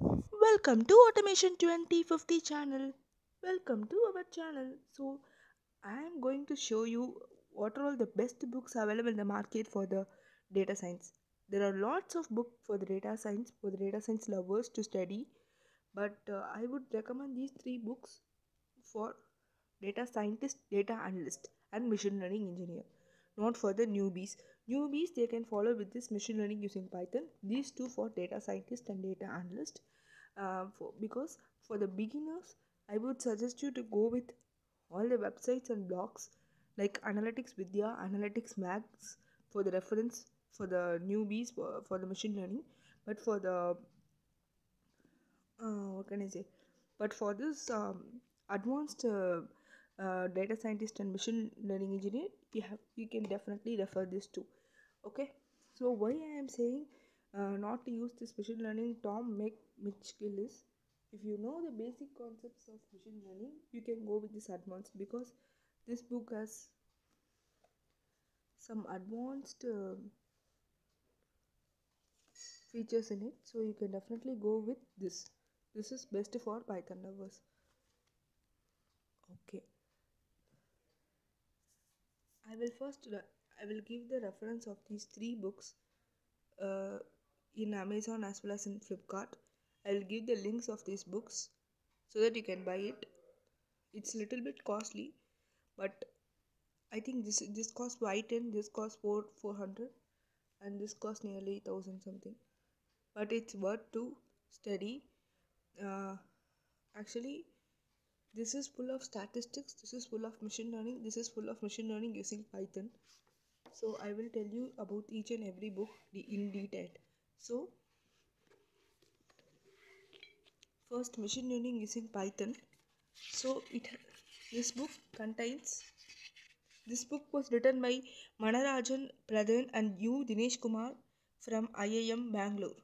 Welcome to Automation 2050 channel. Welcome to our channel. So, I am going to show you what are all the best books available in the market for the data science. There are lots of books for the data science for the data science lovers to study, but uh, I would recommend these three books for data scientist, data analyst, and machine learning engineer. Not for the newbies. Newbies they can follow with this machine learning using Python. These two for data scientist and data analyst. Uh, for, because for the beginners, I would suggest you to go with all the websites and blogs like Analytics Vidhya, Analytics Max for the reference for the newbies for, for the machine learning. But for the uh, what can I say? But for this um, advanced uh, uh, data scientist and machine learning engineer, you have you can definitely refer this to. Okay, so why I am saying uh, not to use this machine learning Tom Make Mitchell is if you know the basic concepts of machine learning, you can go with this advanced because this book has some advanced uh, features in it. So you can definitely go with this. This is best for python lovers. Okay i will first i will give the reference of these three books uh, in amazon as well as in flipkart. I will give the links of these books so that you can buy it. It's a little bit costly but i think this this costs 10 this costs 4 400 and this cost nearly 1000 something. But it's worth to study. Uh, actually this is full of statistics this is full of machine learning this is full of machine learning using python so i will tell you about each and every book in detail so first machine learning using python so it this book contains this book was written by Manaranjan Pradhan and U. Dinesh Kumar from IIM Bangalore.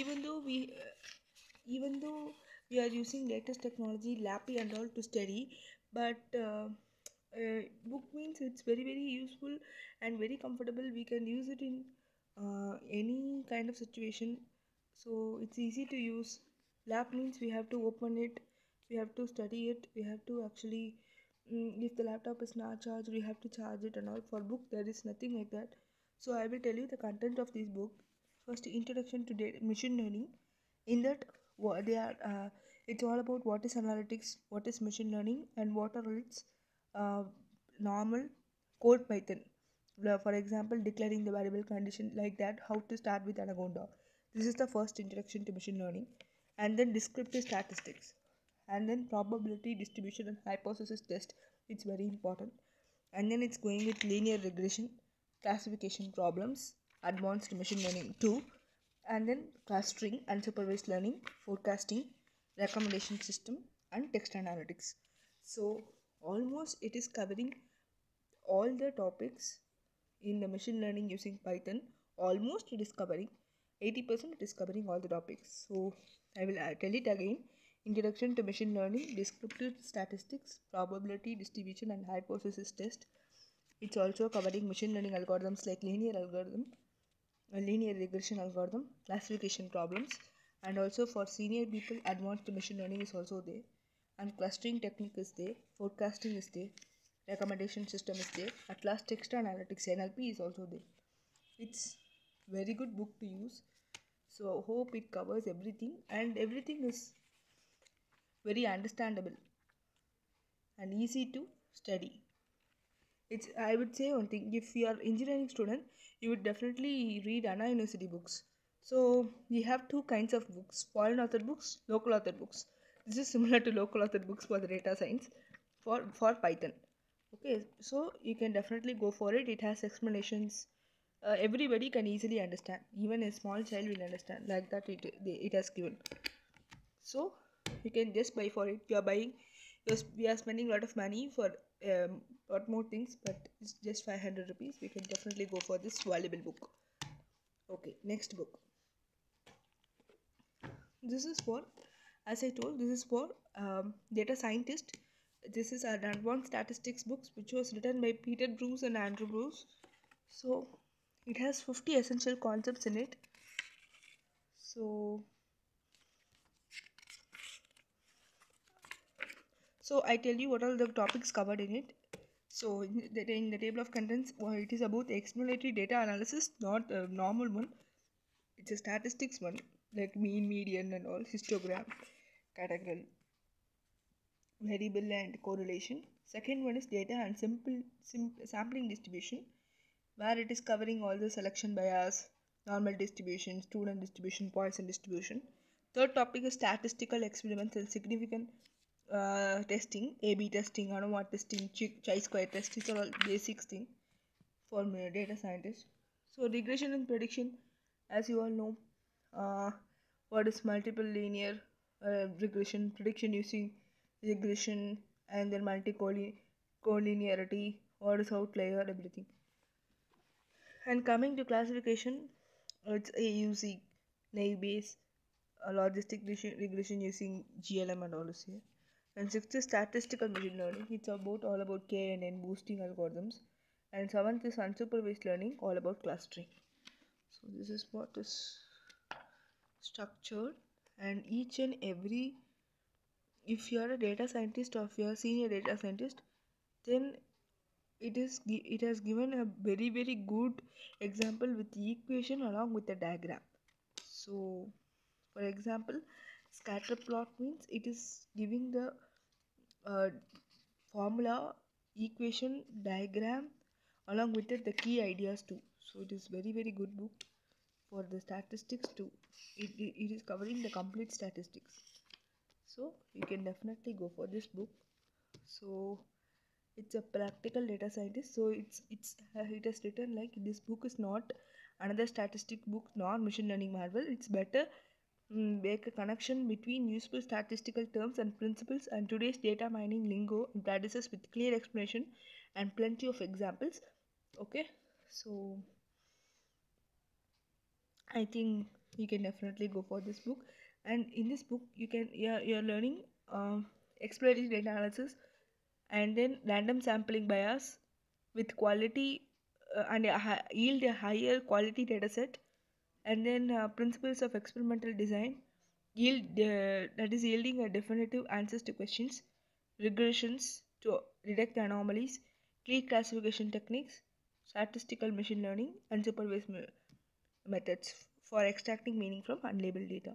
Even though we, uh, even though we are using latest technology, LAPI and all to study, but uh, uh, book means it's very very useful and very comfortable. We can use it in any kind of situation, so it's easy to use. lap means we have to open it. We have to study it. We have to actually mm, if the laptop is not charged we have to charge it and all. For book there is nothing like that. So i will tell you the content of this book first introduction to data, machine learning. In that what they are uh, it's all about what is analytics what is machine learning and what are its uh, normal code python. For example declaring the variable condition like that how to start with anaconda. This is the first introduction to machine learning. And then descriptive statistics. And then probability distribution and hypothesis test. It's very important. And then it's going with linear regression classification problems advanced machine learning 2 and then clustering unsupervised learning forecasting recommendation system and text analytics. So almost it is covering all the topics in the machine learning using python. Almost it is covering 80% it is covering all the topics. So i will uh, tell it again. Introduction to Machine Learning, Descriptive Statistics, Probability Distribution and Hypothesis Test. It's also covering machine learning algorithms like linear algorithm, linear regression algorithm, classification problems, and also for senior people, advanced machine learning is also there, and clustering technique is there, forecasting is there, recommendation system is there, at last text analytics NLP is also there. It's very good book to use. So I hope it covers everything and everything is very understandable and easy to study it's i would say one thing if you are engineering student you would definitely read anna university books. So we have two kinds of books foreign author books local author books. This is similar to local author books for the data science for for python. Okay so you can definitely go for it. It has explanations uh, everybody can easily understand. Even a small child will understand like that it it has given. So you can just buy for it. You are buying we are spending a lot of money for um, lot more things but it's just 500 rupees. We can definitely go for this valuable book. Okay next book. This is for as i told this is for um, data scientist. This is an advanced statistics books which was written by peter bruce and andrew bruce. So it has 50 essential concepts in it. So so i tell you what are the topics covered in it so in the, table of contents well, it is about explanatory data analysis not a normal one. It's a statistics one like mean median and all histogram categorical variable and correlation. Second one is data and simple sim, sampling distribution where it is covering all the selection bias normal distribution student distribution poisson distribution. Third topic is statistical experiments and significant uh, testing a-b testing ANOVA testing chi-square test these all basics thing for data scientists so regression and prediction as you all know uh, what is multiple linear uh, regression prediction using regression and then multi-collinearity what is outlier everything. And coming to classification it's AUC naive Bayes a logistic regression using GLM and all this here and sixth is statistical machine learning. It's about all about knn boosting algorithms. And seventh is unsupervised learning all about clustering. So this is what is structured. And each and every if you are a data scientist or if you are a senior data scientist then it is it has given a very very good example with the equation along with the diagram. So for example scatter plot means it is giving the uh, formula equation diagram along with it the key ideas too. So it is very very good book for the statistics too. It, it, it is covering the complete statistics. So you can definitely go for this book. So it's a practical data scientist. So it's it's uh, it has written like this book is not another statistic book nor machine learning marvel. It's better make a connection between useful statistical terms and principles and today's data mining lingo and practices with clear explanation and plenty of examples. Okay? So i think you can definitely go for this book. And in this book you can you're, you're learning um, exploratory data analysis and then random sampling bias with quality uh, and a yield a higher quality data set and then uh, principles of experimental design. Yield uh, that is yielding a definitive answers to questions regressions to detect anomalies clear classification techniques statistical machine learning and supervised methods for extracting meaning from unlabeled data.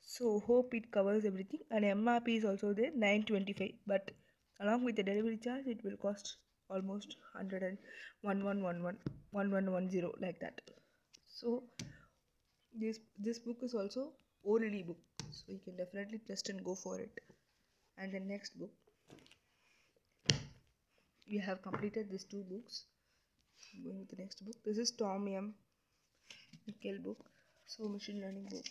So hope it covers everything. And mrp is also there 925 but along with the delivery charge it will cost almost 100 and 1111 like that. So this this book is also O'Reilly book so you can definitely trust and go for it. And the next book. We have completed these two books. Going to the next book. This is tom m. Mitchell book. So machine learning book.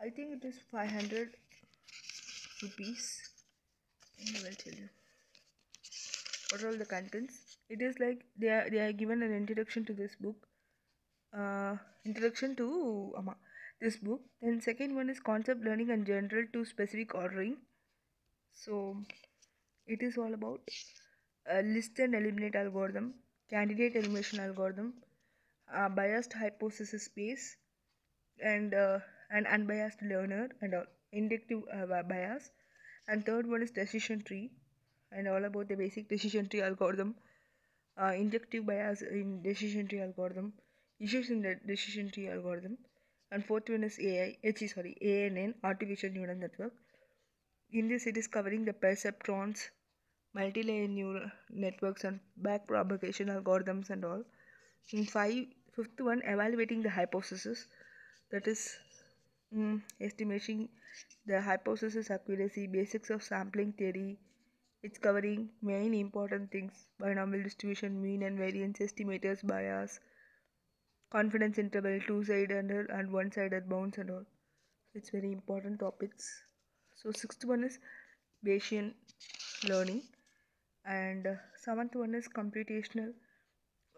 I think it is 500 rupees. I will tell you. What are all the contents? It is like they are they are given an introduction to this book uh, introduction to um, this book. Then second one is concept learning and general to specific ordering. So it is all about a list and eliminate algorithm candidate elimination algorithm uh, biased hypothesis space and uh, an unbiased learner and all. Inductive uh, bias. And third one is decision tree and all about the basic decision tree algorithm. Uh, inductive bias in decision tree algorithm issues in the decision tree algorithm and fourth one is AI, HE sorry, ANN, artificial neural network. In this, it is covering the perceptrons, multi-layer neural networks, and backpropagation algorithms and all. In five, fifth one, evaluating the hypothesis, that is mm, estimating the hypothesis accuracy, basics of sampling theory. It's covering main important things: binomial distribution, mean and variance estimators, bias confidence interval two sided and one sided bounds and all. It's very important topics. So sixth one is bayesian learning. And uh, seventh one is computational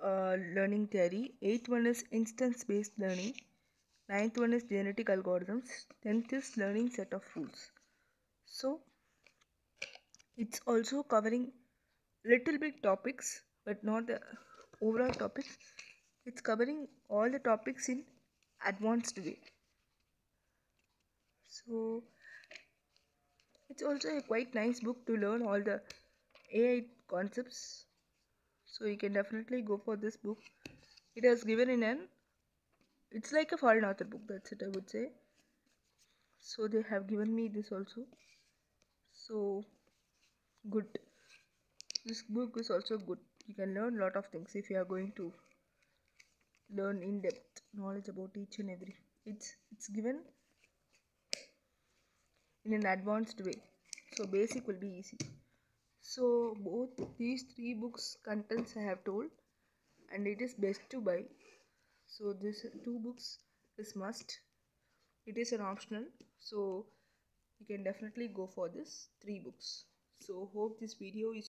uh, learning theory. Eighth one is instance based learning. Ninth one is genetic algorithms. Tenth is learning set of rules. So it's also covering little bit topics but not the overall topics it's covering all the topics in advanced way. So it's also a quite nice book to learn all the ai concepts. So you can definitely go for this book. It has given in an it's like a foreign author book that's it i would say. So they have given me this also. So good. This book is also good. You can learn a lot of things if you are going to learn in-depth knowledge about each and every. It's it's given in an advanced way. So basic will be easy. So both these three books contents i have told and it is best to buy. So this two books is must. It is an optional. So you can definitely go for this three books. So hope this video is